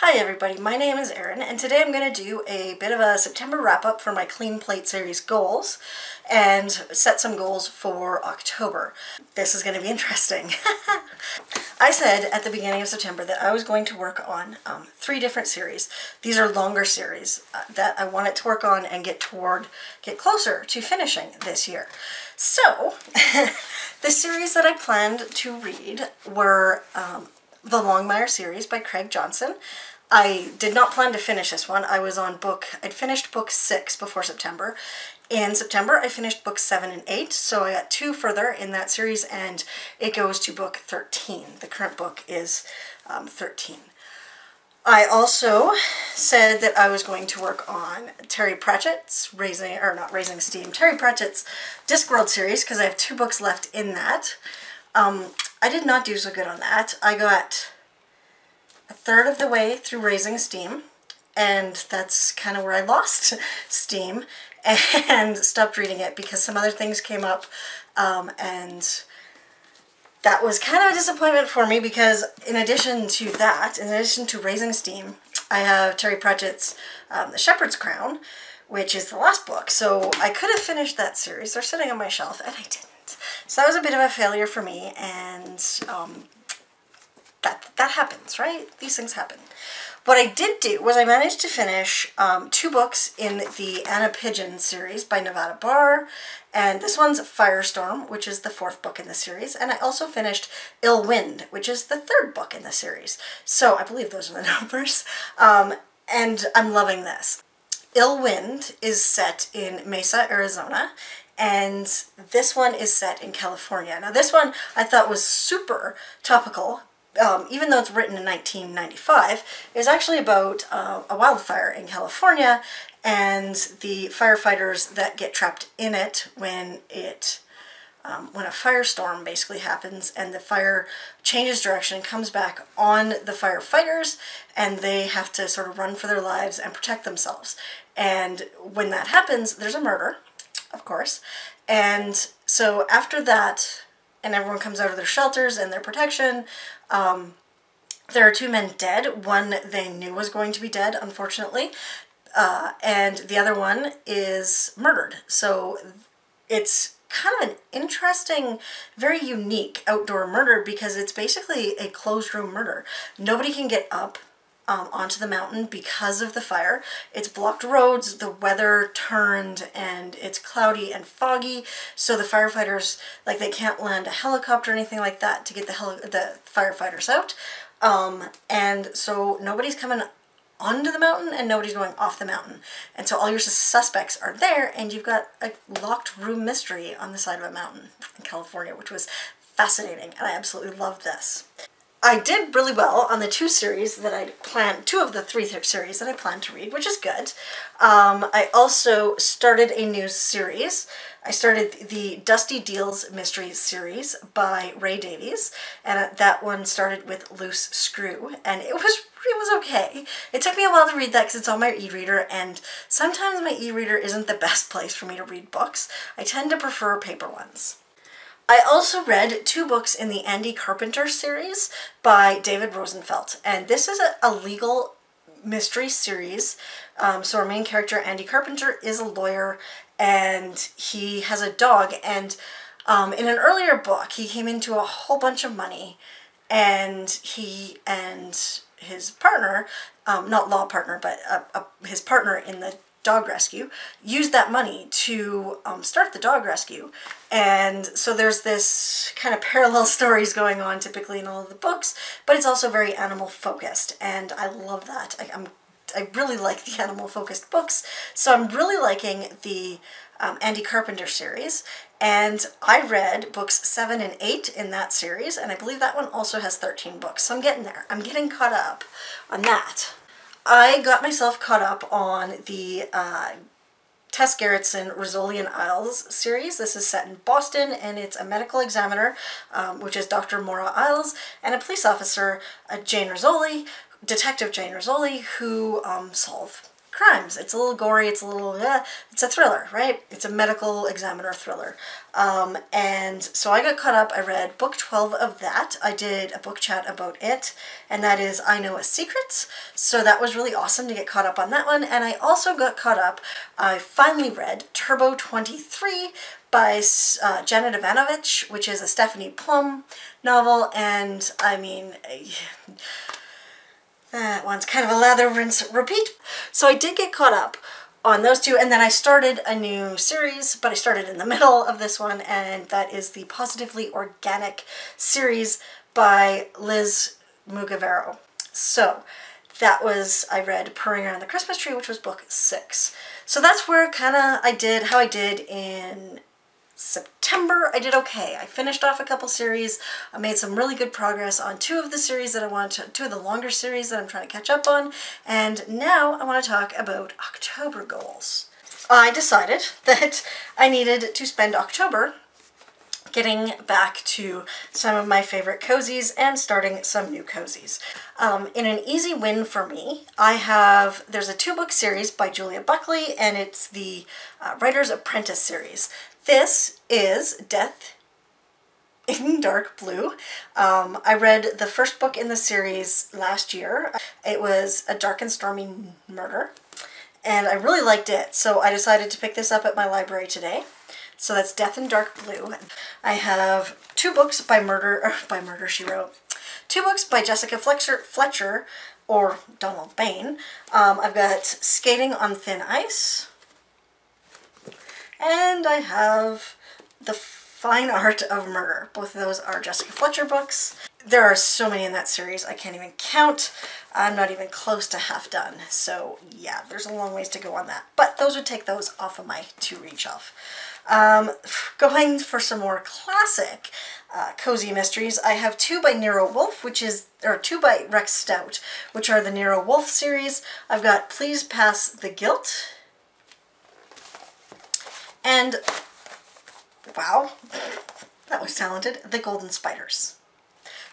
Hi everybody, my name is Erin and today I'm going to do a bit of a September wrap up for my Clean Plate series goals and set some goals for October. This is going to be interesting. I said at the beginning of September that I was going to work on um, three different series. These are longer series uh, that I wanted to work on and get toward, get closer to finishing this year. So, the series that I planned to read were um, the Longmire series by Craig Johnson. I did not plan to finish this one. I was on book, I'd finished book six before September. In September, I finished book seven and eight, so I got two further in that series, and it goes to book 13. The current book is um, 13. I also said that I was going to work on Terry Pratchett's Raising, or not Raising Steam, Terry Pratchett's Discworld series, because I have two books left in that. Um, I did not do so good on that. I got a third of the way through raising steam, and that's kind of where I lost steam and stopped reading it because some other things came up, um, and that was kind of a disappointment for me because in addition to that, in addition to raising steam, I have Terry Pratchett's um, The Shepherd's Crown, which is the last book. So I could have finished that series. They're sitting on my shelf, and I didn't. So that was a bit of a failure for me, and um, that, that happens, right? These things happen. What I did do was I managed to finish um, two books in the Anna Pigeon series by Nevada Barr, and this one's Firestorm, which is the fourth book in the series, and I also finished Ill Wind, which is the third book in the series. So I believe those are the numbers, um, and I'm loving this. Ill Wind is set in Mesa, Arizona, and this one is set in California. Now this one I thought was super topical, um, even though it's written in 1995, is actually about uh, a wildfire in California and the firefighters that get trapped in it when it um, when a firestorm basically happens and the fire changes direction and comes back on the firefighters and they have to sort of run for their lives and protect themselves and when that happens there's a murder of course. And so after that, and everyone comes out of their shelters and their protection, um, there are two men dead. One they knew was going to be dead, unfortunately, uh, and the other one is murdered. So it's kind of an interesting, very unique outdoor murder because it's basically a closed room murder. Nobody can get up um, onto the mountain because of the fire. It's blocked roads, the weather turned, and it's cloudy and foggy, so the firefighters, like they can't land a helicopter or anything like that to get the, the firefighters out. Um, and so nobody's coming onto the mountain and nobody's going off the mountain. And so all your suspects are there and you've got a locked room mystery on the side of a mountain in California, which was fascinating and I absolutely loved this. I did really well on the two series that I planned, two of the three series that I planned to read, which is good. Um, I also started a new series. I started the Dusty Deals Mystery series by Rae Davies, and that one started with Loose Screw, and it was it was okay. It took me a while to read that because it's on my e-reader, and sometimes my e-reader isn't the best place for me to read books. I tend to prefer paper ones. I also read two books in the Andy Carpenter series by David Rosenfelt, and this is a, a legal mystery series. Um, so our main character, Andy Carpenter, is a lawyer, and he has a dog, and um, in an earlier book, he came into a whole bunch of money, and he and his partner, um, not law partner, but uh, uh, his partner in the dog rescue, used that money to um, start the dog rescue. And so there's this kind of parallel stories going on typically in all of the books, but it's also very animal focused. And I love that. I, am I really like the animal focused books. So I'm really liking the um, Andy Carpenter series. And I read books 7 and 8 in that series, and I believe that one also has 13 books. So I'm getting there. I'm getting caught up on that. I got myself caught up on the uh, Tess Gerritsen Rizzoli Isles series. This is set in Boston and it's a medical examiner, um, which is Dr. Maura Isles, and a police officer, uh, Jane Rizzoli, Detective Jane Rizzoli, who um, solve crimes. It's a little gory, it's a little, uh, it's a thriller, right? It's a medical examiner thriller. Um, and so I got caught up, I read book 12 of that. I did a book chat about it, and that is I Know a Secret. So that was really awesome to get caught up on that one. And I also got caught up, I finally read Turbo 23 by uh, Janet Evanovich, which is a Stephanie Plum novel, and I mean, that one's kind of a lather, rinse, repeat. So I did get caught up on those two, and then I started a new series, but I started in the middle of this one, and that is the Positively Organic series by Liz Mugavero. So that was, I read Purring Around the Christmas Tree, which was book six. So that's where kind of I did how I did in September, I did okay. I finished off a couple series. I made some really good progress on two of the series that I want to, two of the longer series that I'm trying to catch up on. And now I want to talk about October goals. I decided that I needed to spend October getting back to some of my favorite cozies and starting some new cozies. Um, in an easy win for me, I have, there's a two book series by Julia Buckley and it's the uh, Writer's Apprentice series. This is Death in Dark Blue. Um, I read the first book in the series last year. It was A Dark and Stormy Murder, and I really liked it, so I decided to pick this up at my library today. So that's Death in Dark Blue. I have two books by Murder, by Murder she wrote, two books by Jessica Fletcher, Fletcher or Donald Bain. Um, I've got Skating on Thin Ice, and I have The Fine Art of Murder. Both of those are Jessica Fletcher books. There are so many in that series, I can't even count. I'm not even close to half done. So yeah, there's a long ways to go on that. But those would take those off of my to-read shelf. Um, going for some more classic uh, cozy mysteries, I have two by Nero Wolfe, which is, or two by Rex Stout, which are the Nero Wolfe series. I've got Please Pass the Guilt, and, wow, that was talented, The Golden Spiders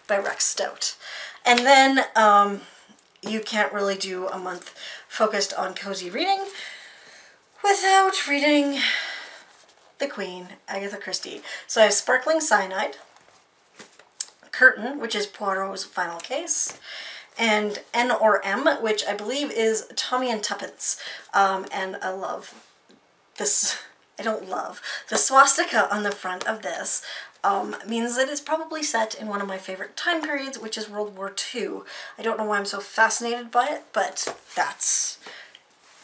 by Rex Stout. And then um, you can't really do a month focused on cozy reading without reading the Queen, Agatha Christie. So I have Sparkling Cyanide, Curtain, which is Poirot's final case, and N or M, which I believe is Tommy and Tuppence. Um, and I love this I don't love. The swastika on the front of this um, means that it's probably set in one of my favorite time periods, which is World War II. I don't know why I'm so fascinated by it, but that's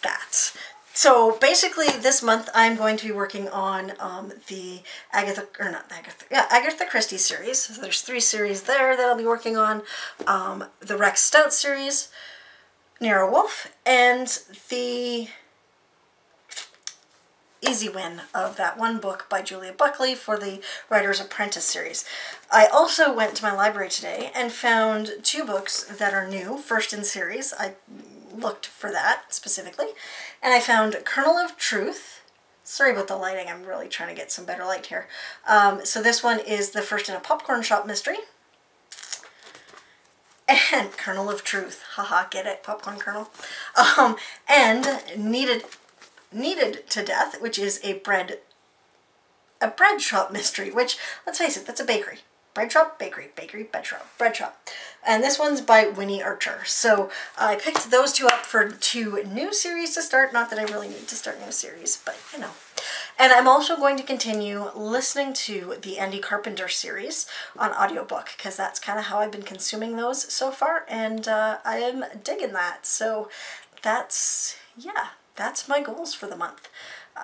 that. So basically this month I'm going to be working on um, the Agatha, or not Agatha, yeah, Agatha Christie series. So there's three series there that I'll be working on. Um, the Rex Stout series, Nero Wolfe, and the easy win of that one book by Julia Buckley for the Writer's Apprentice series. I also went to my library today and found two books that are new, first in series. I looked for that specifically. And I found Kernel of Truth. Sorry about the lighting, I'm really trying to get some better light here. Um, so this one is the first in a popcorn shop mystery. And Kernel of Truth, haha, get it, popcorn kernel. Um, and Needed Kneaded to Death, which is a bread a bread shop mystery, which, let's face it, that's a bakery. Bread shop, bakery, bakery, bread shop, bread shop. And this one's by Winnie Archer. So I picked those two up for two new series to start. Not that I really need to start new series, but you know. And I'm also going to continue listening to the Andy Carpenter series on audiobook because that's kind of how I've been consuming those so far and uh, I am digging that. So that's, yeah, that's my goals for the month. Uh,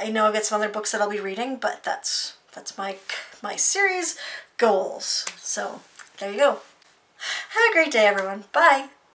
I know I've got some other books that I'll be reading, but that's that's my my series goals. So there you go. Have a great day, everyone. Bye.